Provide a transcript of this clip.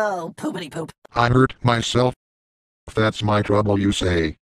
Oh, poopity poop. I hurt myself. That's my trouble, you say.